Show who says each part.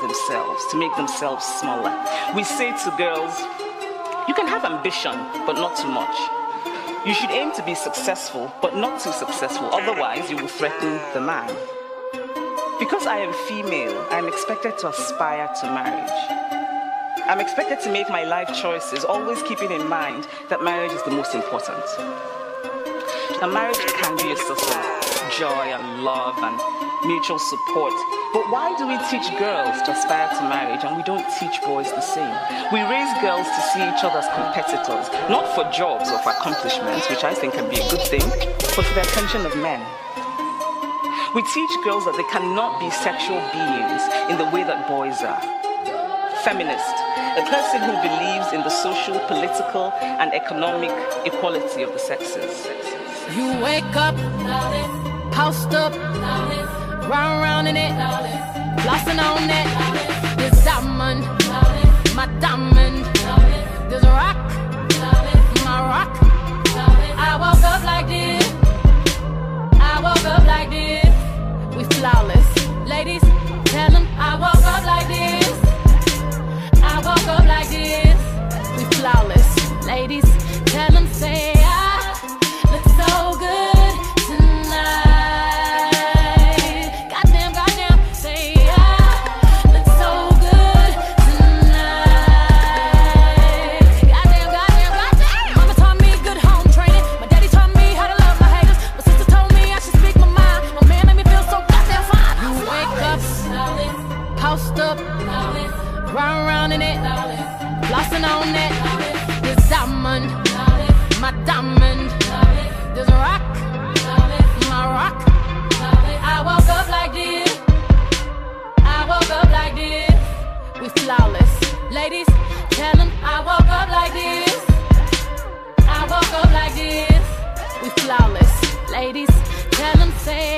Speaker 1: themselves, to make themselves smaller. We say to girls, you can have ambition, but not too much. You should aim to be successful, but not too successful, otherwise, you will threaten the man. Because I am female, I am expected to aspire to marriage. I'm expected to make my life choices, always keeping in mind that marriage is the most important. A marriage can be a source of joy and love and mutual support. But why do we teach girls to aspire to marriage and we don't teach boys the same? We raise girls to see each other as competitors, not for jobs or for accomplishments, which I think can be a good thing, but for the attention of men. We teach girls that they cannot be sexual beings in the way that boys are. Feminist, a person who believes in the social, political, and economic equality of the sexes.
Speaker 2: You wake up, post up, round round in it, flossing on it. This diamond, my diamond, this rock, my rock. I woke up like this, I woke up like this. We flawless, ladies. Tell them I woke up like this, I woke up like this. We flawless, ladies. Up, round in it, on it. This diamond, my diamond, this rock, my rock. I woke up like this. I woke up like this. We flawless, ladies. Tell them I woke up like this. I woke up like this. We flawless, ladies. Tell them say.